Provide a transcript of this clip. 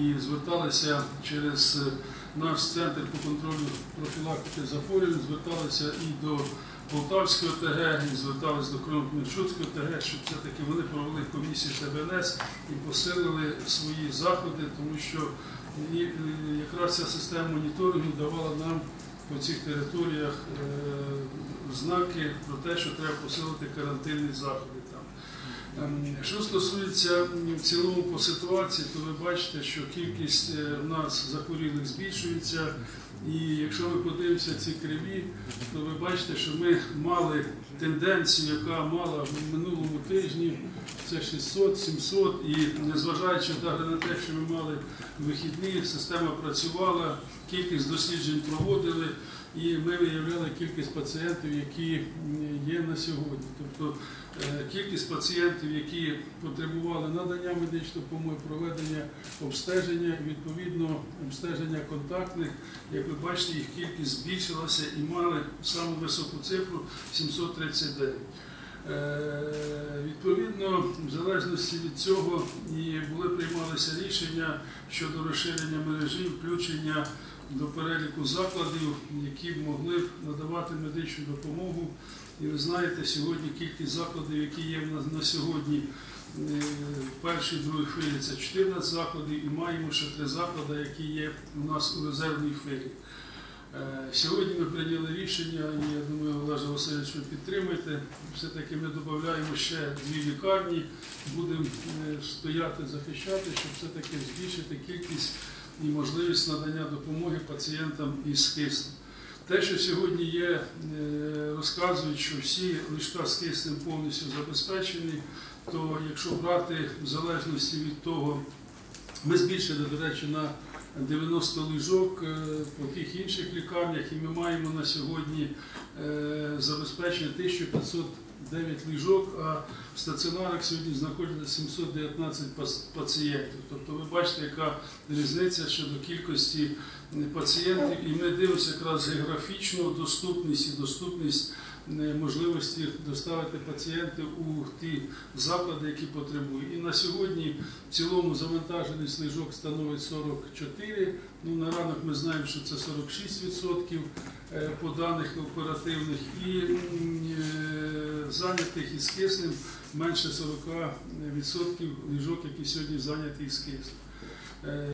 і зверталися через е, наш центр по контролю профілактики захворювань, зверталися і до Полтавського ТГ, і зверталися до Кропивницького ТГ, щоб все-таки вони провели комісію ТБНС і посилили свої заходи, тому що е, якраз ця система моніторингу давала нам по цих територіях е, знаки про те, що треба посилити карантинні заходи Що стосується в цілому по ситуації, то ви бачите, що кількість е, в нас захворілих збільшується. І якщо ми подивимося ці криві, то ви бачите, що ми мали тенденцію, яка мала в минулому тижні, це 600, 700, і незважаючи на те, що ми мали вихідні, система працювала, кількість досліджень проводили, і ми виявляли кількість пацієнтів, які є на сьогодні. Тобто е, кількість пацієнтів, які потребували надання медичної допомоги, проведення обстеження, відповідно обстеження контактних, як ви бачите, їх кількість збільшилася і мали саму високу цифру 739. Е, Відповідно, в залежності від цього і були приймалися рішення щодо розширення мережі, включення до переліку закладів, які б могли б надавати медичну допомогу. І ви знаєте, сьогодні кількість закладів, які є на сьогодні, е, першій другій хвилі це 14 закладів, і маємо ще три заклади, які є у нас у резервній хвилі. Е, Сьогодні ми прийняли рішення, і я думаю, Олеже Васильович, ви підтримуєте. Все-таки ми додаємо ще дві лікарні, будемо е, стояти, захищати, щоб все-таки збільшити кількість і можливість надання допомоги пацієнтам із киснем. Те, що сьогодні є, е, розказують, що всі ліжка з киснем повністю забезпечені, то якщо брати в залежності від того, ми збільшили, до речі, на 90 ліжок е, по тих інших лікарнях, і ми маємо на сьогодні е, забезпечення 1500 9 ліжок, а в стаціонарах сьогодні знаходиться 719 пацієнтів. Тобто ви бачите, яка різниця щодо кількості пацієнтів, і ми дивимося якраз географічну доступність і доступність можливості доставити пацієнтів у ті заклади, які потребують. І на сьогодні в цілому завантаженість ліжок становить 44. Ну, На ранок ми знаємо, що це 46% по даних оперативних. І е, зайнятих із киснем менше 40% ліжок, які сьогодні зайняті із киснем. Е,